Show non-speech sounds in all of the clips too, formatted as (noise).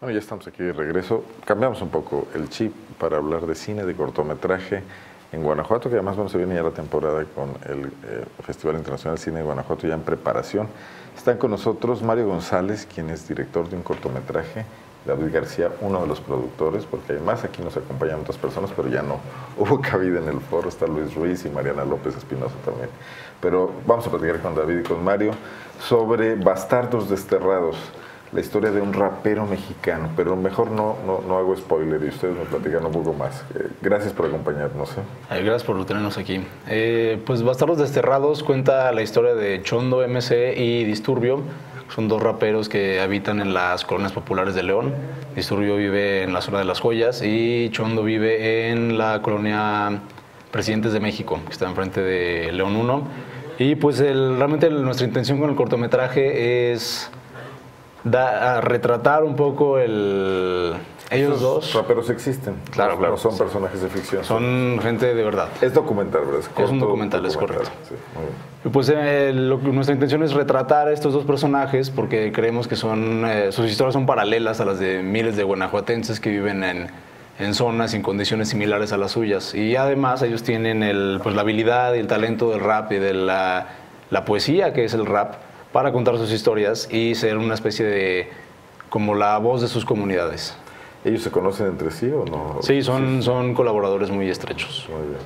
Bueno, ya estamos aquí de regreso. Cambiamos un poco el chip para hablar de cine, de cortometraje en Guanajuato, que además bueno, se viene ya la temporada con el eh, Festival Internacional de Cine de Guanajuato ya en preparación. Están con nosotros Mario González, quien es director de un cortometraje, David García, uno de los productores, porque además aquí nos acompañan otras personas, pero ya no (laughs) hubo cabida en el foro, está Luis Ruiz y Mariana López Espinosa también. Pero vamos a platicar con David y con Mario sobre Bastardos Desterrados la historia de un rapero mexicano, pero mejor no, no, hago spoiler y ustedes me platican un poco más. Eh, gracias por acompañarnos. ¿eh? Gracias por tenernos aquí. Eh, pues Bastardos Desterrados cuenta la historia de Chondo MC y Disturbio. Son dos raperos que habitan en las colonias populares de León. Disturbio vive en la zona de las joyas y Chondo vive en la colonia Presidentes de México, que está enfrente de León 1. Y pues realmente nuestra intención con el cortometraje es da, a retratar un poco el, ellos dos. Raperos existen. Claro, claro. No son personajes de ficción. Son gente de verdad. Es documental, ¿verdad? Es, un documental, es correcto. Pues eh, nuestra intención es retratar a estos dos personajes porque creemos que son, eh, sus historias son paralelas a las de miles de guanajuatenses que viven en, en zonas en condiciones similares a las suyas. Y además ellos tienen el, pues, la habilidad y el talento del rap y de la, la poesía que es el rap para contar sus historias y ser una especie de como la voz de sus comunidades. ¿Ellos se conocen entre sí o no? Sí, son, son colaboradores muy estrechos. Muy bien.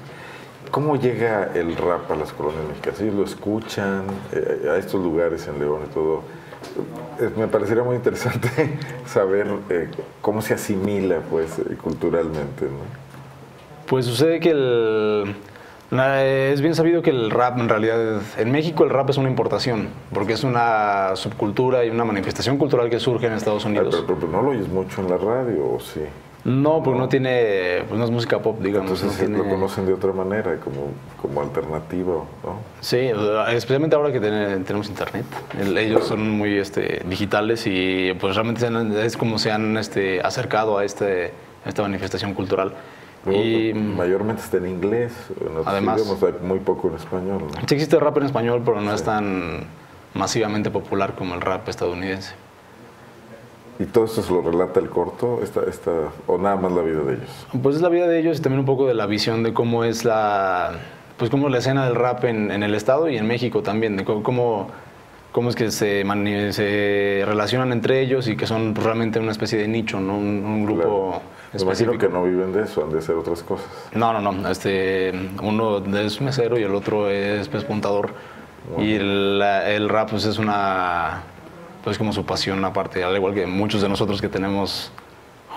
¿Cómo llega el rap a las colonias mexicanas? ¿Ellos lo escuchan eh, a estos lugares en León y todo? Eh, me parecería muy interesante (laughs) saber eh, cómo se asimila pues, culturalmente. ¿no? Pues sucede que el, es bien sabido que el rap, en realidad, en México el rap es una importación, porque es una subcultura y una manifestación cultural que surge en Estados Unidos. Pero, no lo oyes mucho en la radio, ¿o sí? No, porque no, tiene, pues no es música pop, digamos. Entonces lo conocen de otra manera, como, como alternativa, ¿no? Sí, especialmente ahora que tenemos internet. ellos son muy este, digitales y pues realmente es como se han este, acercado a, este, a esta manifestación cultural y, mayormente está en inglés, en además, hay muy poco en español. Sí existe rap en español, pero no es tan masivamente popular como el rap estadounidense. ¿Y todo esto se lo relata el corto? Esta, esta, ¿O nada más la vida de ellos? Pues es la vida de ellos y también un poco de la visión de cómo es la, pues cómo la escena del rap en, el Estado y en México también, de cómo, cómo es que se, se relacionan entre ellos y que son realmente una especie de nicho, ¿no? un, grupo... Me imagino que no viven de eso, han de ser otras cosas. No, no, no. Este, uno es mesero y el otro es pespuntador. Y el, rap pues, es una, pues como su pasión aparte, al igual que muchos de nosotros que tenemos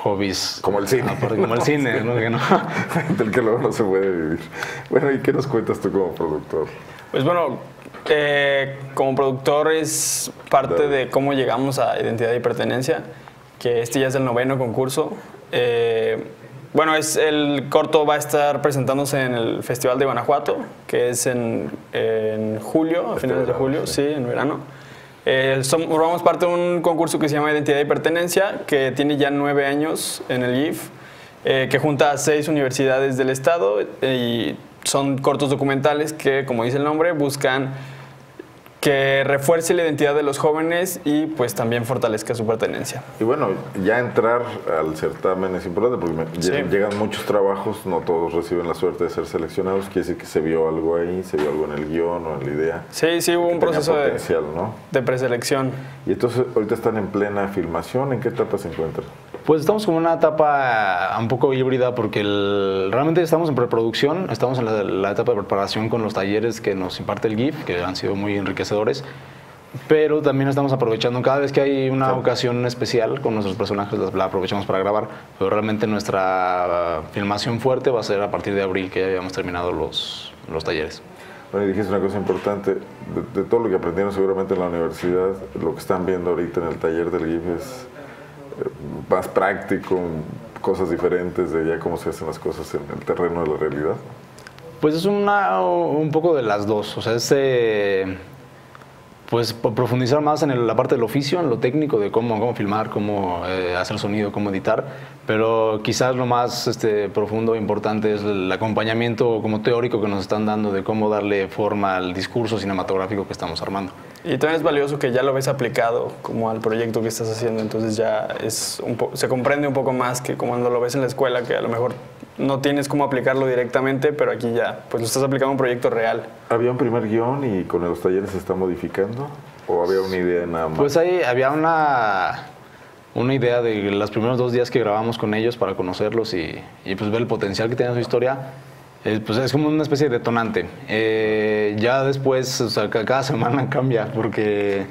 hobbies. Como el cine. como el cine, ¿no? Que no. (laughs) Del que luego no se puede vivir. Bueno, ¿y qué nos cuentas tú como productor? Pues bueno, eh, como productor es parte de cómo llegamos a Identidad y Pertenencia, que este ya es el noveno concurso. Eh, bueno, es, el corto va a estar presentándose en el Festival de Guanajuato, que es en, julio, a finales de julio, sí, en verano. Eh, somos parte de un concurso que se llama Identidad y Pertenencia, que tiene ya nueve años en el GIF, eh, que junta a seis universidades del estado y son cortos documentales que, como dice el nombre, buscan que refuerce la identidad de los jóvenes y pues también fortalezca su pertenencia. Y bueno, ya entrar al certamen es importante porque llegan muchos trabajos, no todos reciben la suerte de ser seleccionados, quiere decir que se vio algo ahí, se vio algo en el guion o en la idea. Sí, sí, hubo un proceso de, de preselección. Y entonces ahorita están en plena filmación, ¿en qué etapa se encuentran? Pues estamos como en una etapa un poco híbrida porque realmente estamos en preproducción, estamos en la, etapa de preparación con los talleres que nos imparte el GIF, que han sido muy enriquecedores, pero también estamos aprovechando, cada vez que hay una ocasión especial con nuestros personajes, la aprovechamos para grabar, pero realmente nuestra filmación fuerte va a ser a partir de abril, que ya habíamos terminado los, los talleres. Bueno, y dijiste una cosa importante, de, de todo lo que aprendieron seguramente en la universidad, lo que están viendo ahorita en el taller del GIF es más práctico, cosas diferentes de ya cómo se hacen las cosas en el terreno de la realidad? Pues es una, un poco de las dos. O sea, es eh, pues profundizar más en la parte del oficio, en lo técnico de cómo, cómo filmar, cómo eh, hacer sonido, cómo editar. Pero quizás lo más este, profundo e importante es el acompañamiento como teórico que nos están dando de cómo darle forma al discurso cinematográfico que estamos armando. Y también es valioso que ya lo ves aplicado como al proyecto que estás haciendo, entonces ya es un se comprende un poco más que cuando lo ves en la escuela, que a lo mejor no tienes cómo aplicarlo directamente, pero aquí ya, pues lo estás aplicando a un proyecto real. ¿Había un primer guion y con los talleres se está modificando? ¿O había una idea nada más? Pues ahí había una, una idea de los primeros dos días que grabamos con ellos para conocerlos y, y pues ver el potencial que tiene su historia. Eh, pues es como una especie de detonante. Eh, ya después, o sea, cada semana (laughs) cambia porque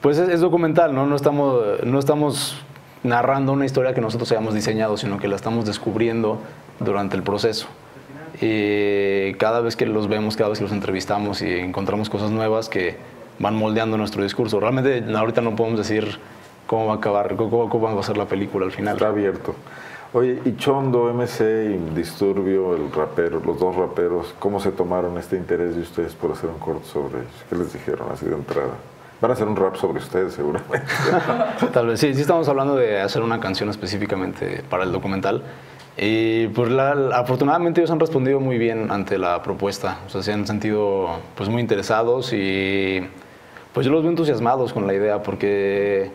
pues es, es, documental, ¿no? No estamos, no estamos narrando una historia que nosotros hayamos diseñado, sino que la estamos descubriendo durante el proceso. Y cada vez que los vemos, cada vez que los entrevistamos y encontramos cosas nuevas que van moldeando nuestro discurso. Realmente ahorita no podemos decir cómo va a acabar, cómo, cómo va a ser la película al final. Está abierto. Oye, y Chondo, MC y Disturbio, el rapero, los dos raperos, ¿cómo se tomaron este interés de ustedes por hacer un corto sobre ellos? ¿Qué les dijeron así de entrada? Van a hacer un rap sobre ustedes, seguramente. (laughs) Tal vez, sí, sí estamos hablando de hacer una canción específicamente para el documental. Y pues la, afortunadamente ellos han respondido muy bien ante la propuesta. O sea, se han sentido pues muy interesados y pues yo los veo entusiasmados con la idea porque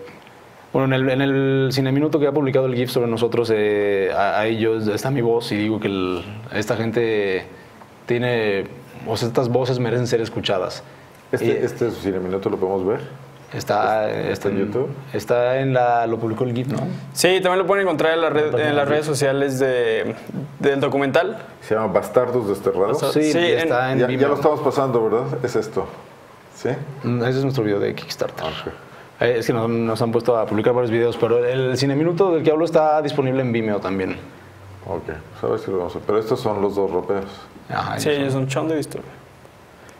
bueno, en el, en el Cine Minuto que ha publicado el GIF sobre nosotros, eh, ahí yo está mi voz y digo que el, esta gente tiene, o sea, estas voces merecen ser escuchadas. ¿Este, y, este Cine Minuto lo podemos ver? Está, ¿Está en YouTube? Está en la, lo publicó el GIF, ¿no? Sí, también lo pueden encontrar en, la red, en las redes sociales de, del documental. Se llama Bastardos Desterrados. Sí, sí está en, ya, lo estamos pasando, ¿verdad? Es esto. ¿Sí? Ese es nuestro video de Kickstarter. Okay. Eh, es que nos, nos, han puesto a publicar varios videos, pero el Cine Minuto del que hablo está disponible en Vimeo también. Ok, pues a ver si lo vamos a Pero estos son los dos raperos. Ajá, sí, ellos son Chondo y Disturbio.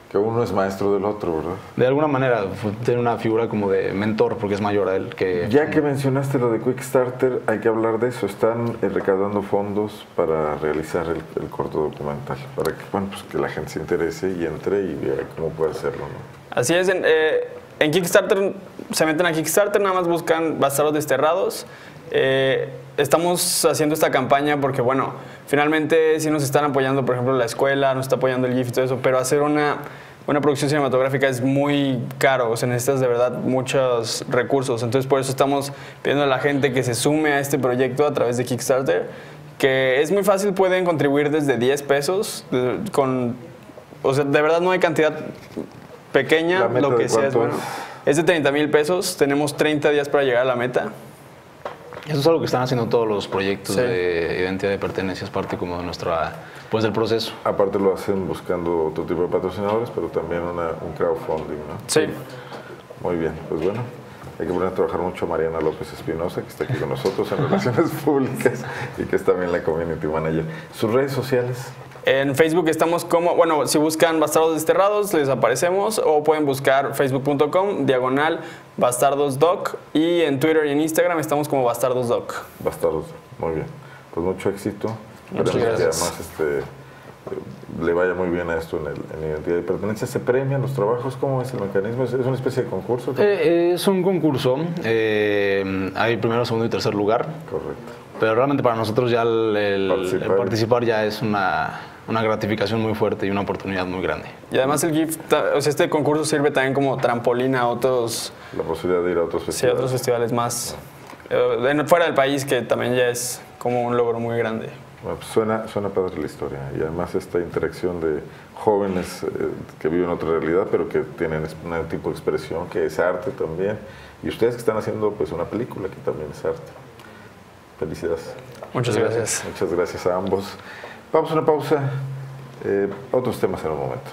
Que uno es maestro del otro, ¿verdad? De alguna manera, tiene una figura como de mentor, porque es mayor a él que... Ya que mencionaste lo de Quickstarter, hay que hablar de eso. Están eh, recaudando fondos para realizar el, el, corto documental, para que, bueno, pues que la gente se interese y entre y vea cómo puede hacerlo, ¿no? Así es, en, eh, en Kickstarter se meten a Kickstarter, nada más buscan Bastardos Desterrados. Eh, estamos haciendo esta campaña porque, bueno, finalmente sí nos están apoyando, por ejemplo, la escuela, nos está apoyando el GIF y todo eso, pero hacer una, una producción cinematográfica es muy caro, o sea, necesitas de verdad muchos recursos. Entonces, por eso estamos pidiendo a la gente que se sume a este proyecto a través de Kickstarter, que es muy fácil, pueden contribuir desde 10 pesos, con, o sea, de verdad no hay cantidad pequeña, lo que sea es bueno. Es de 30 mil pesos, tenemos 30 días para llegar a la meta. Eso es algo que están haciendo todos los proyectos sí. de identidad de pertenencia, es parte como de nuestra, pues del proceso. Aparte lo hacen buscando otro tipo de patrocinadores, pero también una, un crowdfunding, ¿no? Sí. Muy bien, pues bueno, hay que poner a trabajar mucho a Mariana López Espinosa, que está aquí con nosotros en Relaciones (laughs) Públicas y que es también la Community Manager. ¿Sus redes sociales? En Facebook estamos como, bueno, si buscan Bastardos Desterrados, les aparecemos, o pueden buscar facebook.com, diagonal bastardosdoc, y en Twitter y en Instagram estamos como bastardosdoc. Bastardos, muy bien. Pues mucho éxito. Muchas gracias. que además este, le vaya muy bien a esto en, el, en identidad de pertenencia. ¿Se premian los trabajos? ¿Cómo es el mecanismo? ¿Es, es una especie de concurso? Eh, es un concurso. Eh, hay primero, segundo y tercer lugar. Correcto. Pero realmente para nosotros ya el, el, participar. el participar ya es una, una gratificación muy fuerte y una oportunidad muy grande. Y además el GIF, o sea, este concurso sirve también como trampolín a otros... La posibilidad de ir a otros festivales. Sí, a otros festivales más eh, fuera del país, que también ya es como un logro muy grande. Bueno, pues suena, suena padre la historia y además esta interacción de jóvenes eh, que viven otra realidad pero que tienen un tipo de expresión que es arte también y ustedes que están haciendo pues una película que también es arte. Felicidades. Muchas gracias. Muchas gracias a ambos. Vamos a una pausa. Eh, otros temas en un momento.